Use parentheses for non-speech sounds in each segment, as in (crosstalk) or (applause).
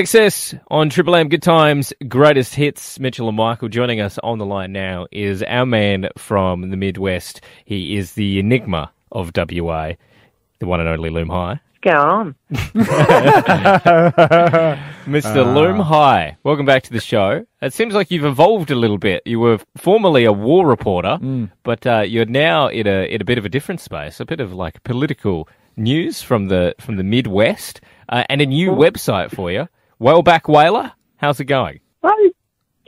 Access on Triple M Good Times Greatest Hits. Mitchell and Michael joining us on the line now is our man from the Midwest. He is the enigma of WA, the one and only Loom High. What's going on? (laughs) Mr. Loom High, welcome back to the show. It seems like you've evolved a little bit. You were formerly a war reporter, but uh, you're now in a in a bit of a different space, a bit of like political news from the from the Midwest, uh, and a new website for you. Whaleback Whaler, how's it going? Well,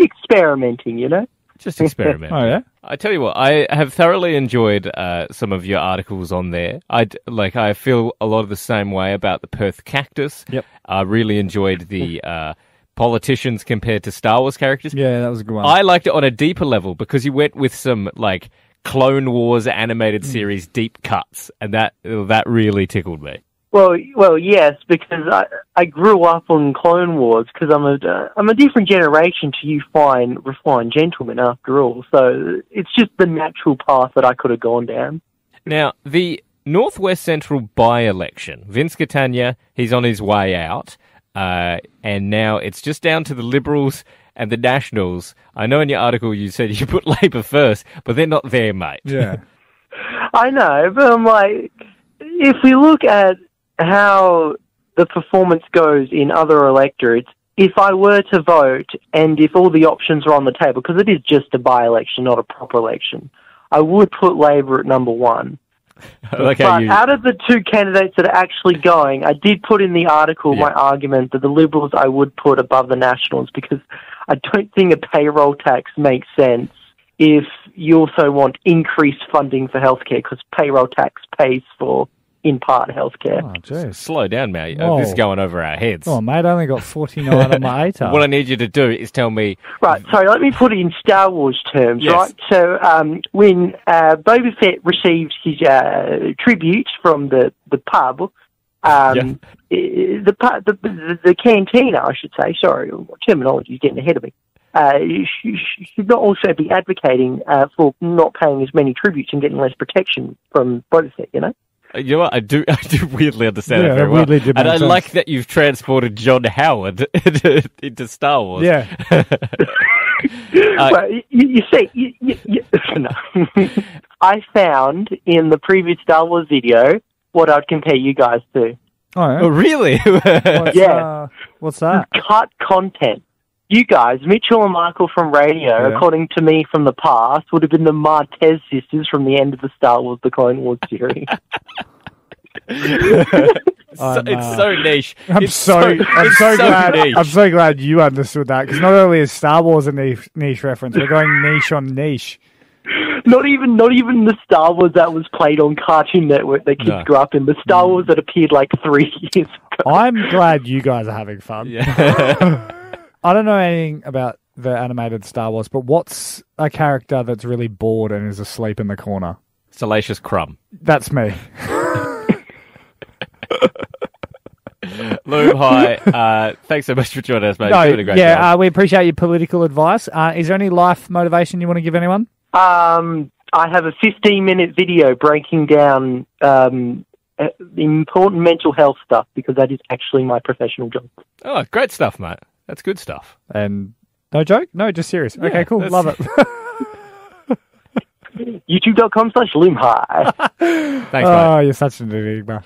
experimenting, you know? Just experiment. (laughs) Oh yeah. I tell you what, I have thoroughly enjoyed uh, some of your articles on there. I like. I feel a lot of the same way about the Perth cactus. Yep. I really enjoyed the (laughs) uh, politicians compared to Star Wars characters. Yeah, that was a good one. I liked it on a deeper level because you went with some like Clone Wars animated series deep cuts, and that that really tickled me. Well, well, yes, because I I grew up on Clone Wars because I'm a uh, I'm a different generation to you fine refined gentlemen after all. So it's just the natural path that I could have gone down. Now, the Northwest Central by election, Vince Catania, he's on his way out. Uh, and now it's just down to the Liberals and the Nationals. I know in your article you said you put (laughs) Labor first, but they're not there, mate. yeah. (laughs) I know, but I'm like, if we look at how the performance goes in other electorates, if I were to vote and if all the options are on the table, because it is just a by election, not a proper election, I would put Labor at number one. (laughs) but you, out of the two candidates that are actually going, I did put in the article my argument that the Liberals I would put above the Nationals because I don't think a payroll tax makes sense if you also want increased funding for healthcare because payroll tax pays for, in part, healthcare. Oh jeez. slow down, mate. Uh, This is going over our heads. Oh mate, I only got forty nine on my ATAR. (laughs) What I need you to do is tell me. Right, so let me put it in Star Wars terms, Yes. right? So um, when uh, Boba Fett receives his uh, tribute from the, the pub, um, i- the, pu- the, the the cantina, I should say, sorry, terminology is getting ahead of me, uh, sh- sh- should not also be advocating uh, for not paying as many tributes and getting less protection from Boba Fett, you know? Uh, You know what? I do. (laughs) I do weirdly understand Yeah, that very well, and I sense. like that you've transported John Howard (laughs) into, into Star Wars. Yeah. (laughs) Uh, well, you, you see, you, you, you, no. I found in the previous Star Wars video what I'd compare you guys to. Oh, yeah. Oh, really? What's, Yeah. uh, what's that? Cut content. You guys, Mitchell and Michael from radio, Yeah. according to me from the past, would have been the Martez sisters from the end of the Star Wars The Clone Wars series. (laughs) (laughs) So- I'm, it's so niche. I'm It's so, I'm it's so, glad niche. I'm so glad you understood that because not only is Star Wars a niche, niche reference, we're going niche on niche. not even not even the Star Wars that was played on Cartoon Network that kids No. grew up in. The Star mm. Wars that appeared like (laughs) three years ago. I'm glad you guys are having fun. Yeah. I don't know anything about the animated Star Wars, but what's a character that's really bored and is asleep in the corner? Salacious crumb. That's me. Loom High, uh, thanks so much for joining us, mate. No, You're doing a great yeah, job. uh, we appreciate your political advice. Uh, is there any life motivation you want to give anyone? Um, I have a 15 minute video breaking down um, uh, important mental health stuff because that is actually my professional job. oh, great stuff, mate. That's good stuff. And no joke? No, just serious. Yeah, okay, cool. that's- Love it. (laughs) YouTube.com slash loom high. (laughs) Thanks, oh, mate. oh, you're such an enigma.